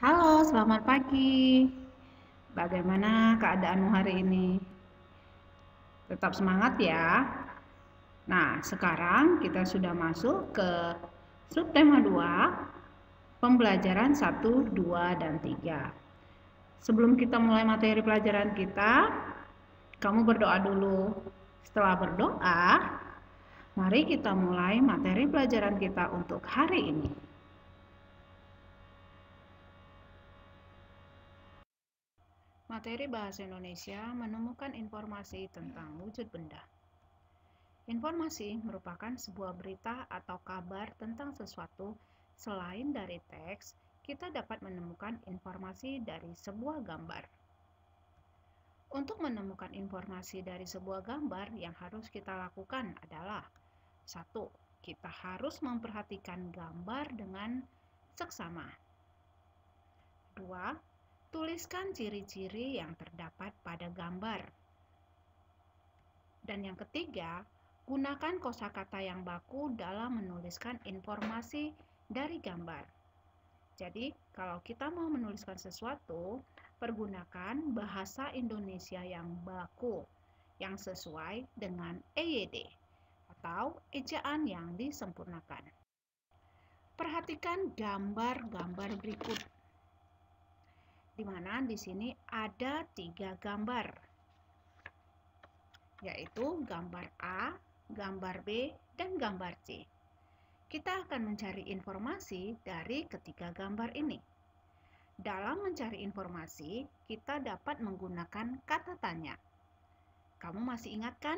Halo, selamat pagi. Bagaimana keadaanmu hari ini? Tetap semangat ya. Nah, sekarang kita sudah masuk ke subtema 2, pembelajaran 1, 2, dan 3. Sebelum kita mulai materi pelajaran kita, kamu berdoa dulu. Setelah berdoa, mari kita mulai materi pelajaran kita untuk hari ini. Materi Bahasa Indonesia menemukan informasi tentang wujud benda. Informasi merupakan sebuah berita atau kabar tentang sesuatu selain dari teks, kita dapat menemukan informasi dari sebuah gambar. Untuk menemukan informasi dari sebuah gambar, yang harus kita lakukan adalah satu, Kita harus memperhatikan gambar dengan seksama. Dua, Tuliskan ciri-ciri yang terdapat pada gambar. Dan yang ketiga, gunakan kosakata yang baku dalam menuliskan informasi dari gambar. Jadi, kalau kita mau menuliskan sesuatu, pergunakan bahasa Indonesia yang baku, yang sesuai dengan EYD atau ejaan yang disempurnakan. Perhatikan gambar-gambar berikut di mana di sini ada tiga gambar, yaitu gambar A, gambar B, dan gambar C. Kita akan mencari informasi dari ketiga gambar ini. Dalam mencari informasi, kita dapat menggunakan kata tanya. Kamu masih ingat kan?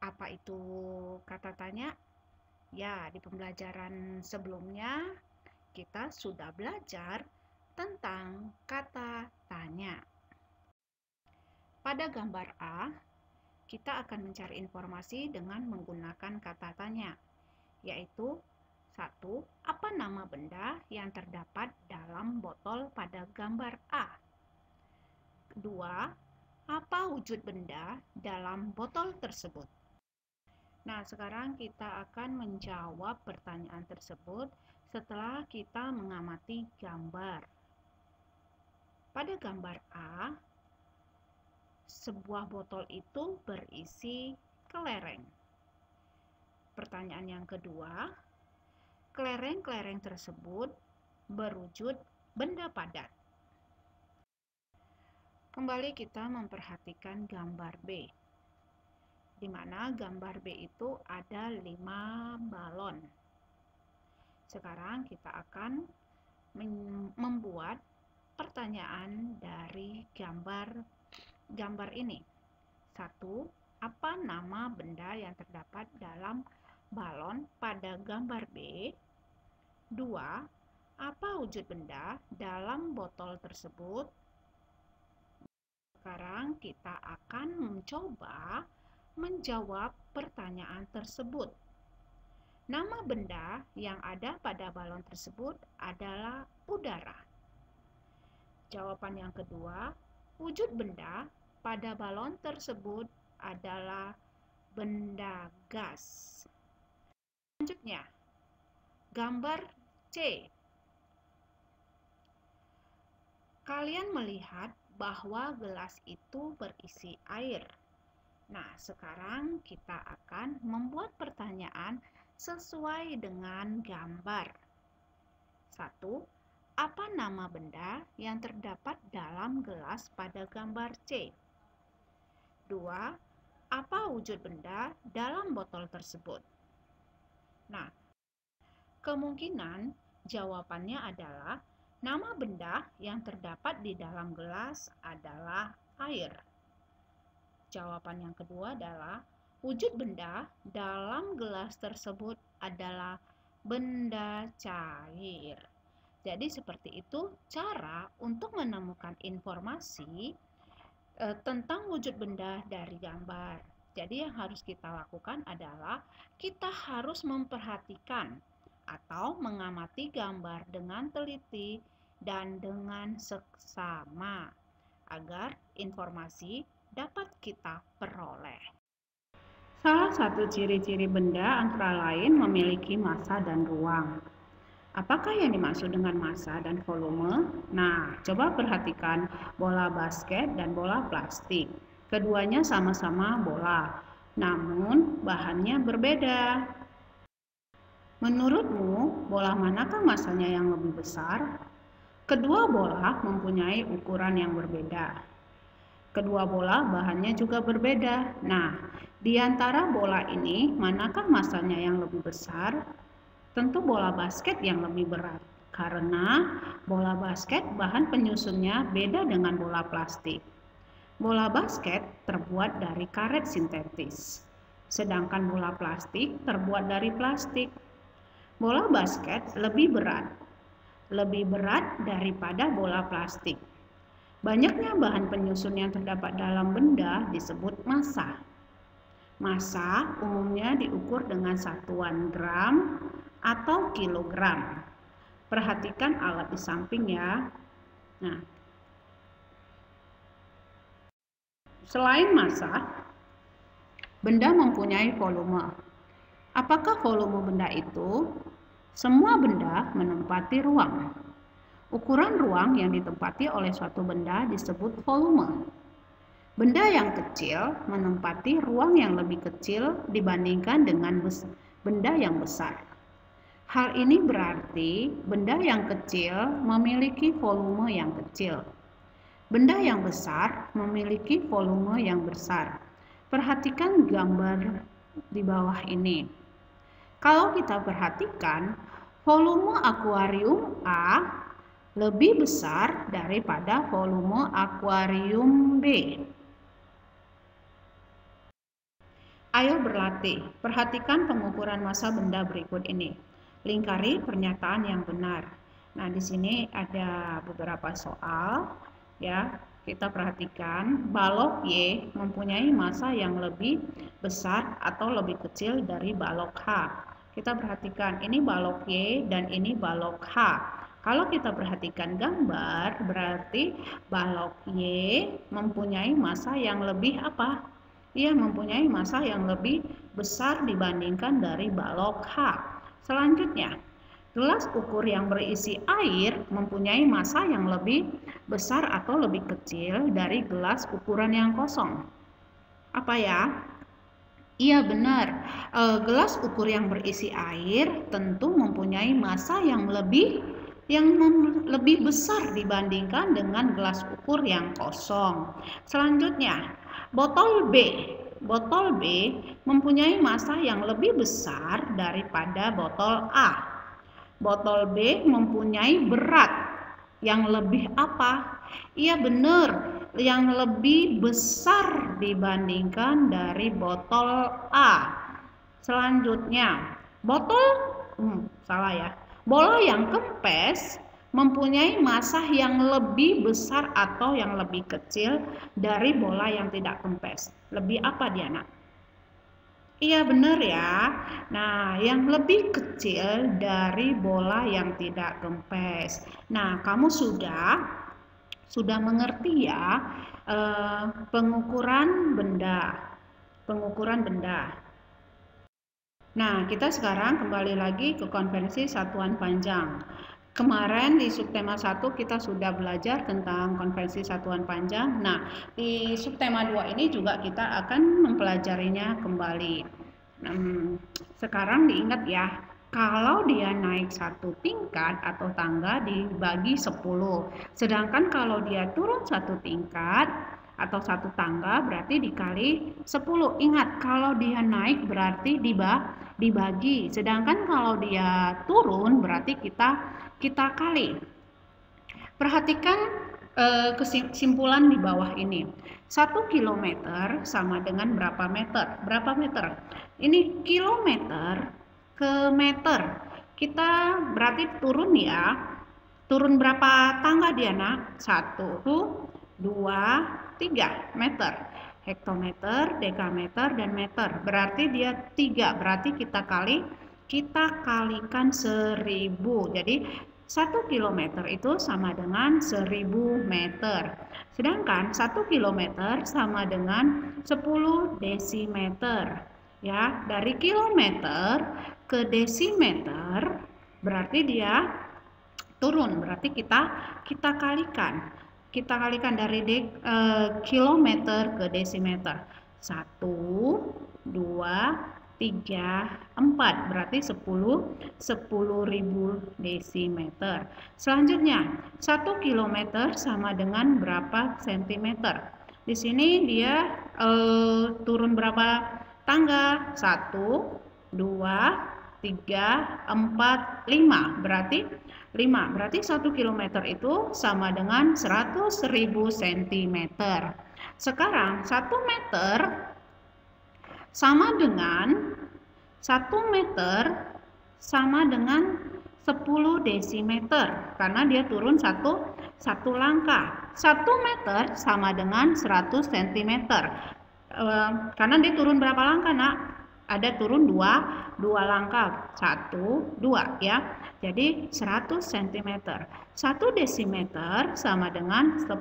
Apa itu kata tanya? Ya, di pembelajaran sebelumnya kita sudah belajar tentang kata tanya. Pada gambar A, kita akan mencari informasi dengan menggunakan kata tanya, yaitu satu, apa nama benda yang terdapat dalam botol pada gambar A? Kedua, apa wujud benda dalam botol tersebut? Nah, sekarang kita akan menjawab pertanyaan tersebut setelah kita mengamati gambar. Pada gambar A, sebuah botol itu berisi kelereng. Pertanyaan yang kedua, kelereng-kelereng tersebut berwujud benda padat. Kembali kita memperhatikan gambar B, di mana gambar B itu ada lima balon. Sekarang kita akan membuat pertanyaan dari gambar gambar ini. Satu, apa nama benda yang terdapat dalam balon pada gambar B? Dua, apa wujud benda dalam botol tersebut? Sekarang kita akan mencoba menjawab pertanyaan tersebut. Nama benda yang ada pada balon tersebut adalah udara. Jawaban yang kedua, wujud benda pada balon tersebut adalah benda gas. Selanjutnya, gambar C. Kalian melihat bahwa gelas itu berisi air. Nah, sekarang kita akan membuat pertanyaan sesuai dengan gambar. Satu, apa nama benda yang terdapat dalam gelas pada gambar C? 2. Apa wujud benda dalam botol tersebut? Nah, kemungkinan jawabannya adalah nama benda yang terdapat di dalam gelas adalah air. Jawaban yang kedua adalah wujud benda dalam gelas tersebut adalah benda cair. Jadi seperti itu cara untuk menemukan informasi e, tentang wujud benda dari gambar. Jadi yang harus kita lakukan adalah kita harus memperhatikan atau mengamati gambar dengan teliti dan dengan seksama agar informasi dapat kita peroleh. Salah satu ciri-ciri benda antara lain memiliki massa dan ruang. Apakah yang dimaksud dengan massa dan volume? Nah, coba perhatikan bola basket dan bola plastik. Keduanya sama-sama bola, namun bahannya berbeda. Menurutmu, bola manakah masanya yang lebih besar? Kedua bola mempunyai ukuran yang berbeda. Kedua bola bahannya juga berbeda. Nah, di antara bola ini, manakah masanya yang lebih besar? Tentu bola basket yang lebih berat karena bola basket bahan penyusunnya beda dengan bola plastik. Bola basket terbuat dari karet sintetis, sedangkan bola plastik terbuat dari plastik. Bola basket lebih berat, lebih berat daripada bola plastik. Banyaknya bahan penyusun yang terdapat dalam benda disebut massa. Massa umumnya diukur dengan satuan gram atau kilogram. Perhatikan alat di samping ya. Nah, selain massa, benda mempunyai volume. Apakah volume benda itu? Semua benda menempati ruang. Ukuran ruang yang ditempati oleh suatu benda disebut volume. Benda yang kecil menempati ruang yang lebih kecil dibandingkan dengan benda yang besar. Hal ini berarti benda yang kecil memiliki volume yang kecil. Benda yang besar memiliki volume yang besar. Perhatikan gambar di bawah ini. Kalau kita perhatikan, volume akuarium A lebih besar daripada volume akuarium B. Ayo berlatih. Perhatikan pengukuran massa benda berikut ini. Lingkari pernyataan yang benar. Nah, di sini ada beberapa soal ya. Kita perhatikan balok Y mempunyai massa yang lebih besar atau lebih kecil dari balok H. Kita perhatikan ini balok Y dan ini balok H. Kalau kita perhatikan gambar, berarti balok Y mempunyai massa yang lebih apa? Ia mempunyai massa yang lebih besar dibandingkan dari balok H. Selanjutnya, gelas ukur yang berisi air mempunyai massa yang lebih besar atau lebih kecil dari gelas ukuran yang kosong. Apa ya? Iya benar, e, gelas ukur yang berisi air tentu mempunyai massa yang lebih yang lebih besar dibandingkan dengan gelas ukur yang kosong. Selanjutnya, botol B botol B mempunyai massa yang lebih besar daripada botol A. Botol B mempunyai berat yang lebih apa? Iya benar, yang lebih besar dibandingkan dari botol A. Selanjutnya, botol hmm, salah ya. Bola yang kempes mempunyai massa yang lebih besar atau yang lebih kecil dari bola yang tidak kempes. Lebih apa dia nak? Iya benar ya. Nah, yang lebih kecil dari bola yang tidak kempes. Nah, kamu sudah sudah mengerti ya eh, pengukuran benda. Pengukuran benda. Nah, kita sekarang kembali lagi ke konvensi satuan panjang. Kemarin di subtema 1 kita sudah belajar tentang konvensi satuan panjang. Nah, di subtema 2 ini juga kita akan mempelajarinya kembali. Hmm, sekarang diingat ya, kalau dia naik satu tingkat atau tangga dibagi 10. Sedangkan kalau dia turun satu tingkat atau satu tangga berarti dikali 10. Ingat, kalau dia naik berarti dibagi. Sedangkan kalau dia turun berarti kita kita kali. Perhatikan eh, kesimpulan di bawah ini. Satu kilometer sama dengan berapa meter? Berapa meter? Ini kilometer ke meter. Kita berarti turun ya. Turun berapa tangga dia nak? Satu, dua, tiga meter. Hektometer, dekameter, dan meter. Berarti dia tiga. Berarti kita kali kita kalikan seribu. Jadi satu kilometer itu sama dengan seribu meter. Sedangkan satu kilometer sama dengan 10 desimeter. Ya, dari kilometer ke desimeter berarti dia turun berarti kita kita kalikan kita kalikan dari de, eh, kilometer ke desimeter satu dua tiga empat berarti sepuluh sepuluh ribu desimeter selanjutnya satu kilometer sama dengan berapa sentimeter di sini dia eh, turun berapa tangga satu dua tiga empat lima berarti 5. Berarti 1 km itu sama dengan 100.000 cm. Sekarang 1 meter sama dengan 1 meter sama dengan 10 desimeter karena dia turun satu satu langkah. 1 meter sama dengan 100 cm. E, karena dia turun berapa langkah, Nak? Ada turun dua, dua langkah. Satu, dua ya. Jadi 100 cm. 1 desimeter sama dengan 10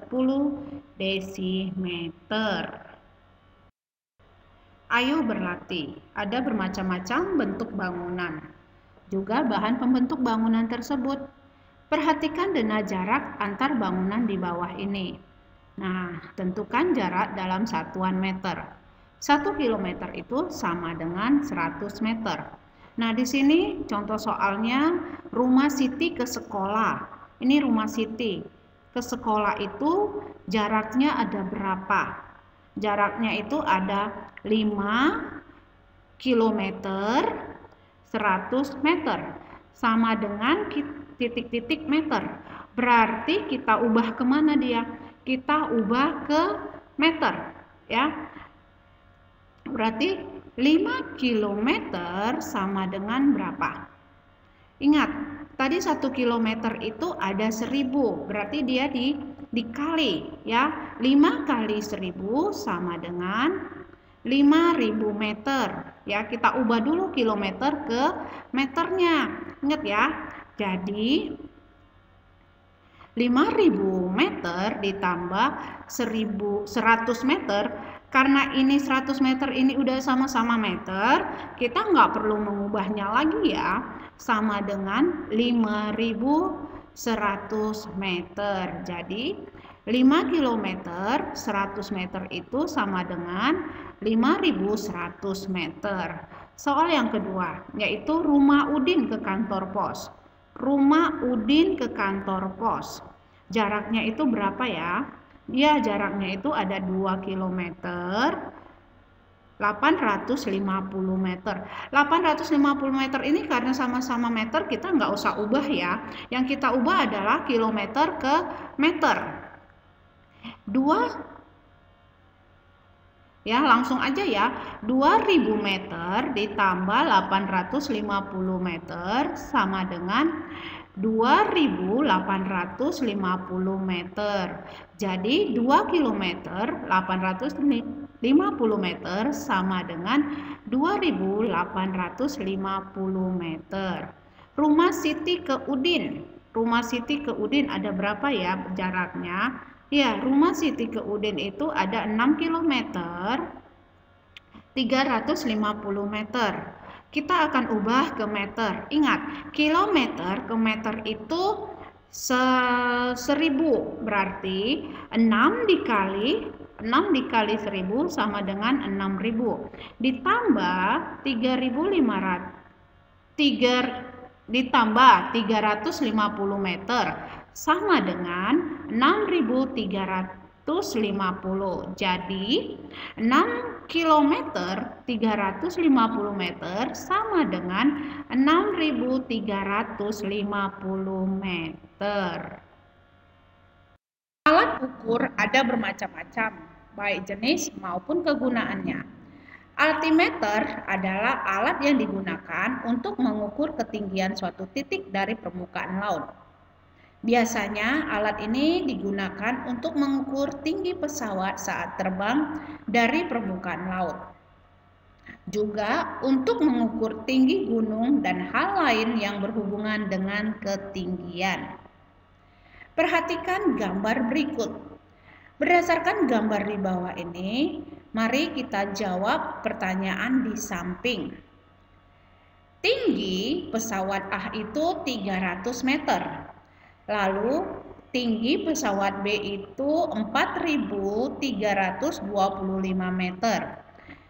desimeter. Ayo berlatih. Ada bermacam-macam bentuk bangunan. Juga bahan pembentuk bangunan tersebut. Perhatikan dena jarak antar bangunan di bawah ini. Nah, tentukan jarak dalam satuan meter. 1 km itu sama dengan 100 meter. Nah, di sini contoh soalnya rumah Siti ke sekolah. Ini rumah Siti. Ke sekolah itu jaraknya ada berapa? Jaraknya itu ada 5 km 100 meter sama dengan titik-titik meter. Berarti kita ubah ke mana dia? Kita ubah ke meter ya. Berarti 5 km sama dengan berapa? Ingat, tadi 1 km itu ada 1000, berarti dia di dikali ya. 5 kali 1000 sama dengan 5000 meter. Ya, kita ubah dulu kilometer ke meternya. Ingat ya. Jadi 5000 meter ditambah 1000 100 meter karena ini 100 meter ini udah sama-sama meter, kita nggak perlu mengubahnya lagi ya. Sama dengan 5100 meter. Jadi 5 km 100 meter itu sama dengan 5100 meter. Soal yang kedua, yaitu rumah Udin ke kantor pos. Rumah Udin ke kantor pos. Jaraknya itu berapa ya? Ya, jaraknya itu ada 2 km 850 meter. 850 meter ini karena sama-sama meter kita nggak usah ubah ya. Yang kita ubah adalah kilometer ke meter. 2 ya langsung aja ya. 2000 meter ditambah 850 meter sama dengan 2850 meter. Jadi 2 km 850 meter sama dengan 2850 meter. Rumah Siti ke Udin. Rumah Siti ke Udin ada berapa ya jaraknya? Ya, rumah Siti ke Udin itu ada 6 km 350 meter kita akan ubah ke meter. Ingat, kilometer ke meter itu se seribu berarti 6 dikali 6 dikali 1000 sama dengan 6000 ditambah 3500 3 ditambah 350 meter sama dengan 6300 150. Jadi 6 km 350 meter sama dengan 6350 meter. Alat ukur ada bermacam-macam, baik jenis maupun kegunaannya. Altimeter adalah alat yang digunakan untuk mengukur ketinggian suatu titik dari permukaan laut. Biasanya alat ini digunakan untuk mengukur tinggi pesawat saat terbang dari permukaan laut. Juga untuk mengukur tinggi gunung dan hal lain yang berhubungan dengan ketinggian. Perhatikan gambar berikut. Berdasarkan gambar di bawah ini, mari kita jawab pertanyaan di samping. tinggi pesawat A itu 300 meter. Lalu tinggi pesawat B itu 4325 meter.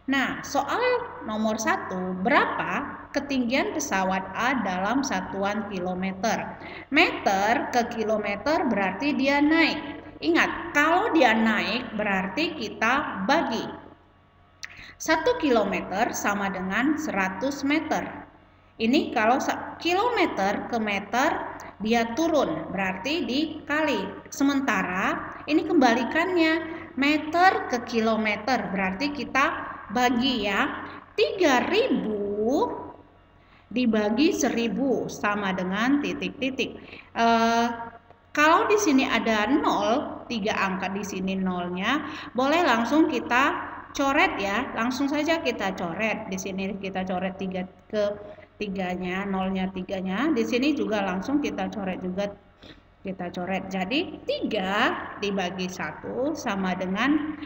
Nah, soal nomor satu, berapa ketinggian pesawat A dalam satuan kilometer? Meter ke kilometer berarti dia naik. Ingat, kalau dia naik berarti kita bagi. 1 kilometer sama dengan 100 meter. Ini kalau kilometer ke meter dia turun, berarti dikali. Sementara ini kembalikannya, meter ke kilometer, berarti kita bagi ya. 3000 dibagi 1000 sama dengan titik-titik. E, kalau di sini ada 0, tiga angka di sini nolnya, boleh langsung kita coret ya. Langsung saja kita coret. Di sini kita coret tiga ke tiganya, nolnya tiganya. Di sini juga langsung kita coret juga kita coret. Jadi 3 dibagi 1 sama dengan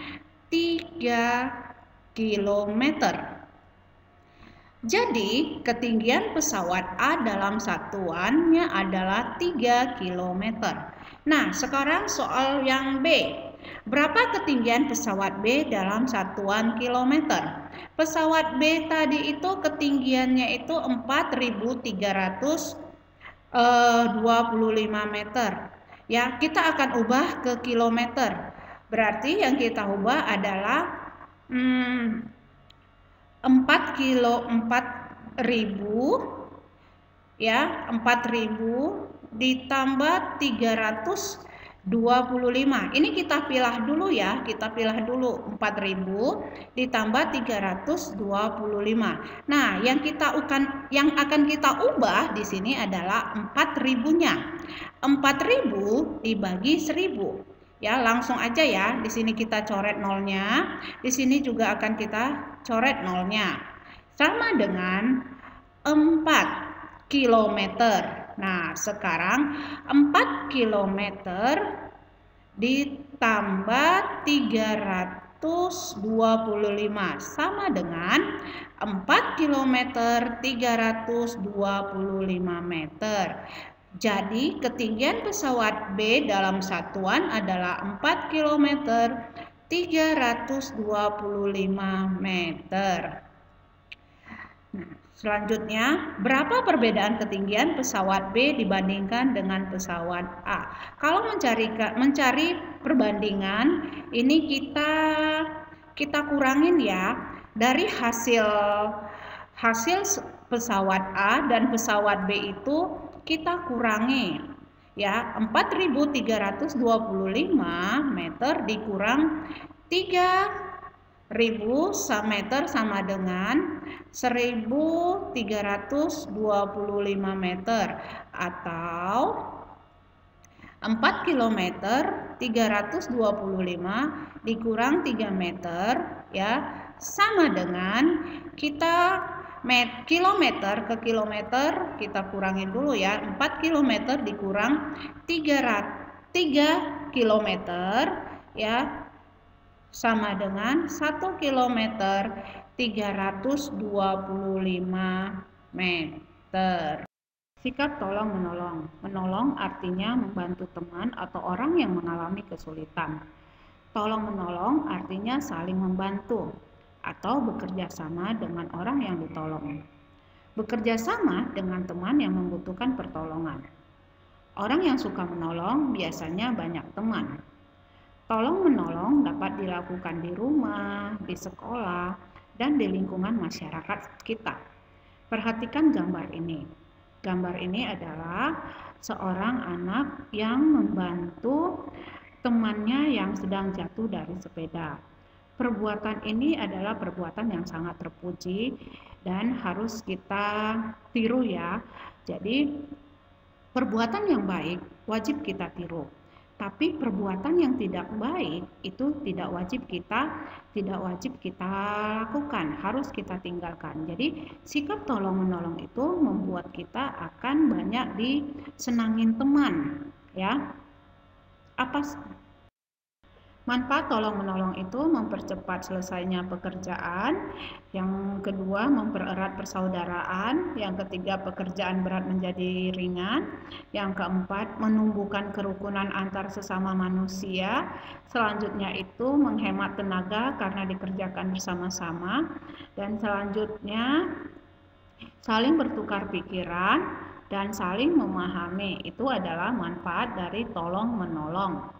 3 km. Jadi ketinggian pesawat A dalam satuannya adalah 3 km. Nah sekarang soal yang B. Berapa ketinggian pesawat B dalam satuan kilometer? Pesawat B tadi itu ketinggiannya itu 4325 eh, meter. Ya, kita akan ubah ke kilometer. Berarti yang kita ubah adalah hmm, 4 kilo 4 ribu ya 4000 ditambah 300 25. Ini kita pilih dulu ya, kita pilih dulu 4000 ditambah 325. Nah, yang kita akan yang akan kita ubah di sini adalah 4000-nya. 4000 dibagi 1000. Ya, langsung aja ya. Di sini kita coret nolnya, di sini juga akan kita coret nolnya. Sama dengan 4 kilometer. Nah, sekarang 4 km ditambah 325 sama dengan 4 km 325 meter. Jadi ketinggian pesawat B dalam satuan adalah 4 km 325 meter. Nah, Selanjutnya, berapa perbedaan ketinggian pesawat B dibandingkan dengan pesawat A? Kalau mencari mencari perbandingan, ini kita kita kurangin ya dari hasil hasil pesawat A dan pesawat B itu kita kurangi ya. 4325 meter dikurang 3 1000 meter sama dengan 1325 meter atau 4 km 325 dikurang 3 meter ya. Sama dengan kita met, kilometer ke kilometer kita kurangin dulu ya 4 km dikurang 3 3 km ya sama dengan 1 km 325 meter. Sikap tolong menolong. Menolong artinya membantu teman atau orang yang mengalami kesulitan. Tolong menolong artinya saling membantu atau bekerja sama dengan orang yang ditolong. Bekerja sama dengan teman yang membutuhkan pertolongan. Orang yang suka menolong biasanya banyak teman, Tolong menolong dapat dilakukan di rumah, di sekolah, dan di lingkungan masyarakat kita. Perhatikan gambar ini. Gambar ini adalah seorang anak yang membantu temannya yang sedang jatuh dari sepeda. Perbuatan ini adalah perbuatan yang sangat terpuji dan harus kita tiru ya. Jadi perbuatan yang baik wajib kita tiru. Tapi perbuatan yang tidak baik itu tidak wajib kita tidak wajib kita lakukan, harus kita tinggalkan. Jadi sikap tolong menolong itu membuat kita akan banyak disenangin teman, ya. Apa Manfaat tolong-menolong itu mempercepat selesainya pekerjaan, yang kedua mempererat persaudaraan, yang ketiga pekerjaan berat menjadi ringan, yang keempat menumbuhkan kerukunan antar sesama manusia, selanjutnya itu menghemat tenaga karena dikerjakan bersama-sama, dan selanjutnya saling bertukar pikiran dan saling memahami. Itu adalah manfaat dari tolong-menolong.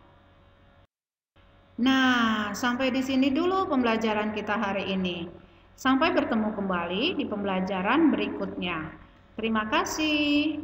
Nah, sampai di sini dulu pembelajaran kita hari ini. Sampai bertemu kembali di pembelajaran berikutnya. Terima kasih.